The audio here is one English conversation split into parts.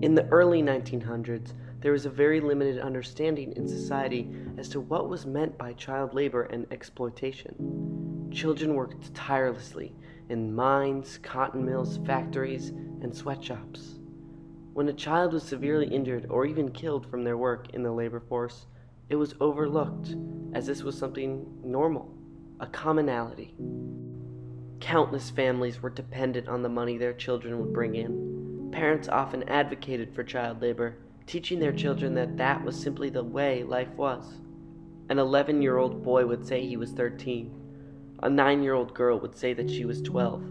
In the early 1900s, there was a very limited understanding in society as to what was meant by child labor and exploitation. Children worked tirelessly in mines, cotton mills, factories, and sweatshops. When a child was severely injured or even killed from their work in the labor force, it was overlooked as this was something normal, a commonality. Countless families were dependent on the money their children would bring in. Parents often advocated for child labor, teaching their children that that was simply the way life was. An 11 year old boy would say he was 13. A 9 year old girl would say that she was 12.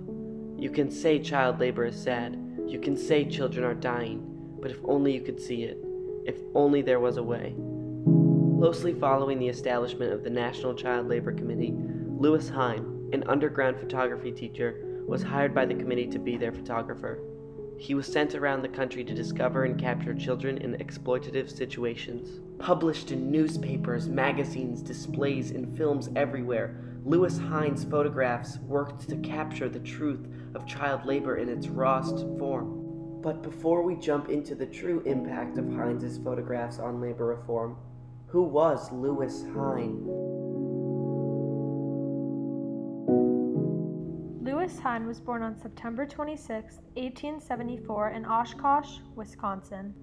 You can say child labor is sad. You can say children are dying. But if only you could see it. If only there was a way. Closely following the establishment of the National Child Labor Committee, Lewis Hine, an underground photography teacher, was hired by the committee to be their photographer. He was sent around the country to discover and capture children in exploitative situations. Published in newspapers, magazines, displays, and films everywhere, Lewis Hine's photographs worked to capture the truth of child labor in its rawest form. But before we jump into the true impact of Hine's photographs on labor reform, who was Lewis Hine? Lewis Hine was born on September 26, 1874, in Oshkosh, Wisconsin.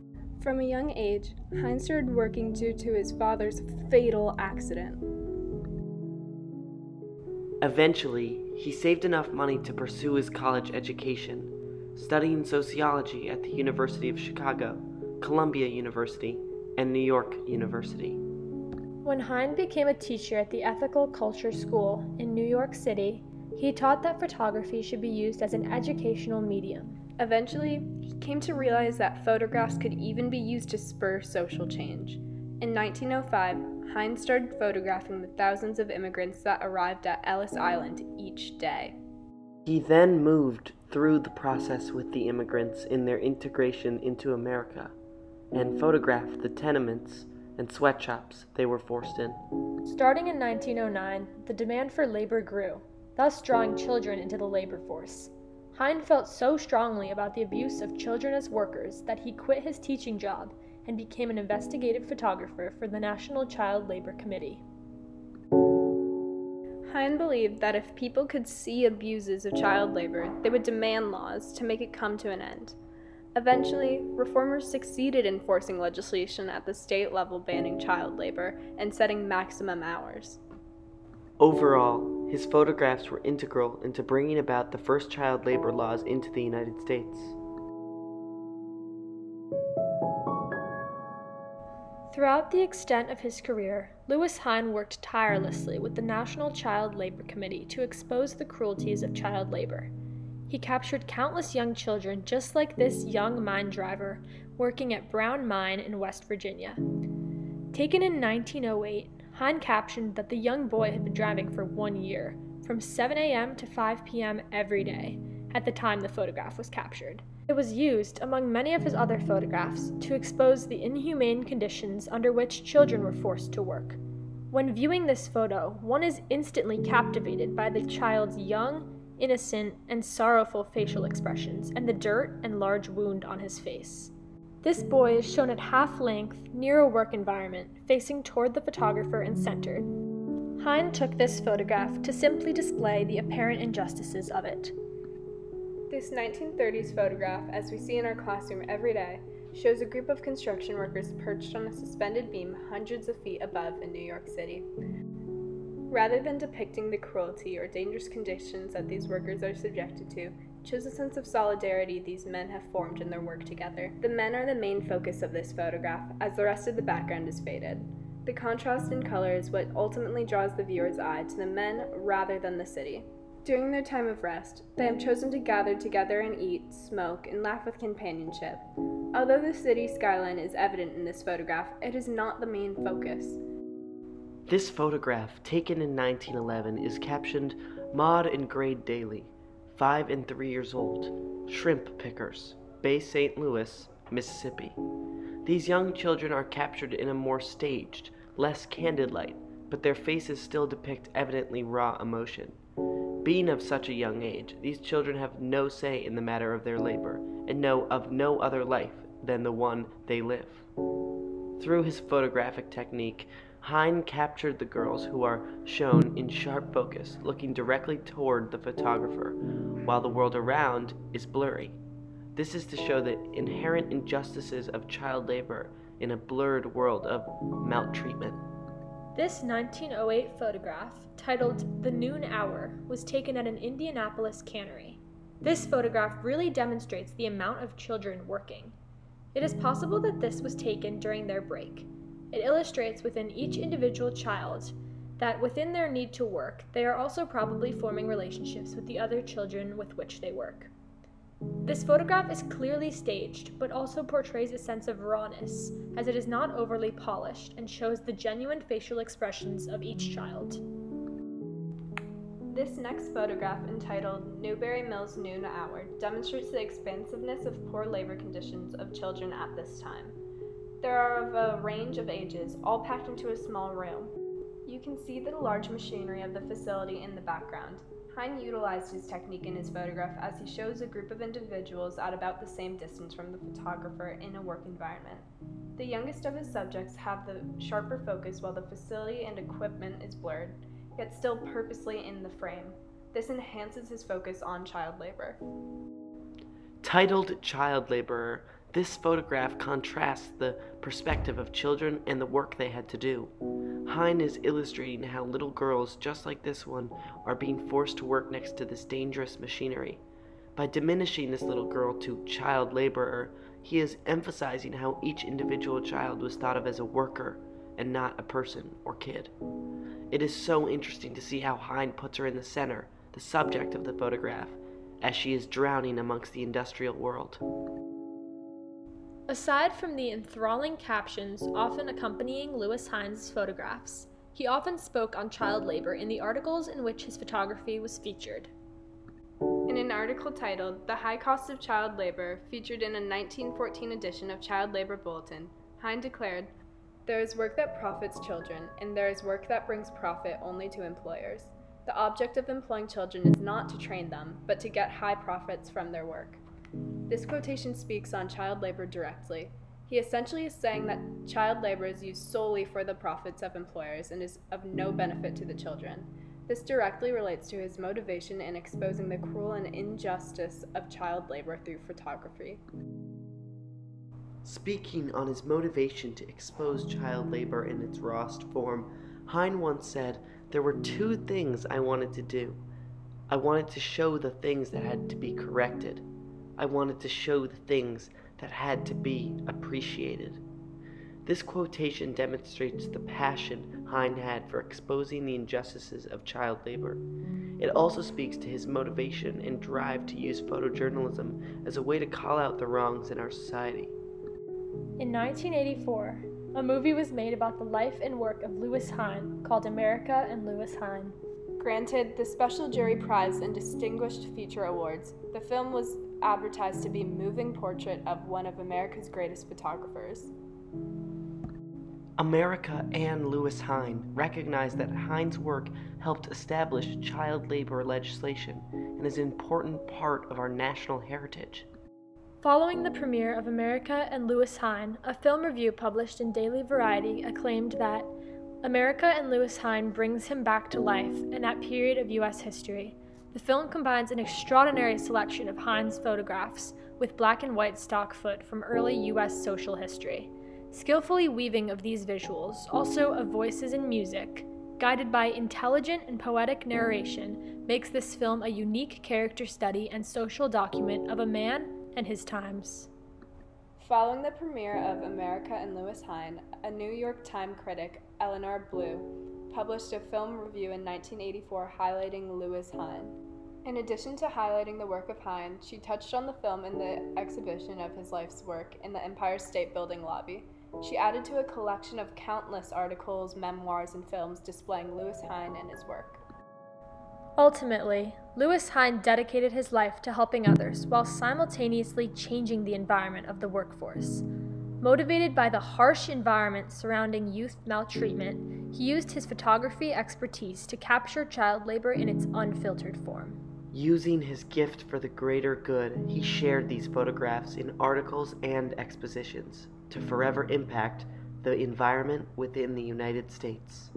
From a young age, Hine started working due to his father's fatal accident. Eventually, he saved enough money to pursue his college education, studying sociology at the University of Chicago, Columbia University, and New York University. When Hine became a teacher at the Ethical Culture School in New York City, he taught that photography should be used as an educational medium. Eventually, he came to realize that photographs could even be used to spur social change. In 1905, Hine started photographing the thousands of immigrants that arrived at Ellis Island each day. He then moved through the process with the immigrants in their integration into America and photographed the tenements and sweatshops they were forced in. Starting in 1909, the demand for labor grew, thus drawing children into the labor force. Hine felt so strongly about the abuse of children as workers that he quit his teaching job and became an investigative photographer for the National Child Labor Committee. Hine believed that if people could see abuses of child labor, they would demand laws to make it come to an end. Eventually, reformers succeeded in forcing legislation at the state level banning child labor and setting maximum hours. Overall, his photographs were integral into bringing about the first child labor laws into the United States. Throughout the extent of his career, Lewis Hine worked tirelessly with the National Child Labor Committee to expose the cruelties of child labor. He captured countless young children just like this young mine driver working at Brown Mine in West Virginia. Taken in 1908, Hine captioned that the young boy had been driving for one year, from 7 a.m. to 5 p.m. every day, at the time the photograph was captured. It was used, among many of his other photographs, to expose the inhumane conditions under which children were forced to work. When viewing this photo, one is instantly captivated by the child's young, innocent, and sorrowful facial expressions and the dirt and large wound on his face. This boy is shown at half length near a work environment, facing toward the photographer and centered. Hine took this photograph to simply display the apparent injustices of it. This 1930s photograph, as we see in our classroom every day, shows a group of construction workers perched on a suspended beam hundreds of feet above in New York City. Rather than depicting the cruelty or dangerous conditions that these workers are subjected to, shows a sense of solidarity these men have formed in their work together. The men are the main focus of this photograph, as the rest of the background is faded. The contrast in color is what ultimately draws the viewer's eye to the men rather than the city. During their time of rest, they have chosen to gather together and eat, smoke, and laugh with companionship. Although the city skyline is evident in this photograph, it is not the main focus. This photograph, taken in 1911, is captioned Maud and Grace Daly, 5 and 3 years old, shrimp pickers, Bay St. Louis, Mississippi. These young children are captured in a more staged, less candid light, but their faces still depict evidently raw emotion. Being of such a young age, these children have no say in the matter of their labor, and know of no other life than the one they live. Through his photographic technique, Hine captured the girls who are shown in sharp focus, looking directly toward the photographer, while the world around is blurry. This is to show the inherent injustices of child labor in a blurred world of maltreatment. This 1908 photograph, titled The Noon Hour, was taken at an Indianapolis cannery. This photograph really demonstrates the amount of children working. It is possible that this was taken during their break. It illustrates within each individual child that within their need to work, they are also probably forming relationships with the other children with which they work. This photograph is clearly staged, but also portrays a sense of rawness, as it is not overly polished and shows the genuine facial expressions of each child. This next photograph, entitled Newberry Mills Noon Hour, demonstrates the expansiveness of poor labor conditions of children at this time. There are of a range of ages, all packed into a small room. You can see the large machinery of the facility in the background. Hine utilized his technique in his photograph as he shows a group of individuals at about the same distance from the photographer in a work environment. The youngest of his subjects have the sharper focus while the facility and equipment is blurred yet still purposely in the frame. This enhances his focus on child labor. Titled Child Laborer, this photograph contrasts the perspective of children and the work they had to do. Hine is illustrating how little girls, just like this one, are being forced to work next to this dangerous machinery. By diminishing this little girl to child laborer, he is emphasizing how each individual child was thought of as a worker and not a person or kid. It is so interesting to see how Hine puts her in the center, the subject of the photograph, as she is drowning amongst the industrial world. Aside from the enthralling captions often accompanying Lewis Hine's photographs, he often spoke on child labor in the articles in which his photography was featured. In an article titled The High Cost of Child Labor, featured in a 1914 edition of Child Labor Bulletin, Hine declared, there is work that profits children, and there is work that brings profit only to employers. The object of employing children is not to train them, but to get high profits from their work. This quotation speaks on child labor directly. He essentially is saying that child labor is used solely for the profits of employers and is of no benefit to the children. This directly relates to his motivation in exposing the cruel and injustice of child labor through photography. Speaking on his motivation to expose child labor in its rawest form, Hine once said, There were two things I wanted to do. I wanted to show the things that had to be corrected. I wanted to show the things that had to be appreciated. This quotation demonstrates the passion Hine had for exposing the injustices of child labor. It also speaks to his motivation and drive to use photojournalism as a way to call out the wrongs in our society. In 1984, a movie was made about the life and work of Lewis Hine called America and Lewis Hine. Granted the Special Jury Prize and Distinguished Feature Awards, the film was advertised to be a moving portrait of one of America's greatest photographers. America and Lewis Hine recognized that Hine's work helped establish child labor legislation and is an important part of our national heritage. Following the premiere of America and Lewis Hine, a film review published in Daily Variety acclaimed that America and Lewis Hine brings him back to life in that period of U.S. history. The film combines an extraordinary selection of Hine's photographs with black and white stock foot from early U.S. social history. Skillfully weaving of these visuals, also of voices and music, guided by intelligent and poetic narration, makes this film a unique character study and social document of a man and his times. Following the premiere of America and Lewis Hine, a New York Times critic, Eleanor Blau, published a film review in 1984 highlighting Lewis Hine. In addition to highlighting the work of Hine, she touched on the film in the exhibition of his life's work in the Empire State Building lobby. She added to a collection of countless articles, memoirs, and films displaying Lewis Hine and his work. Ultimately, Lewis Hine dedicated his life to helping others while simultaneously changing the environment of the workforce. Motivated by the harsh environment surrounding youth maltreatment, he used his photography expertise to capture child labor in its unfiltered form. Using his gift for the greater good, he shared these photographs in articles and expositions to forever impact the environment within the United States.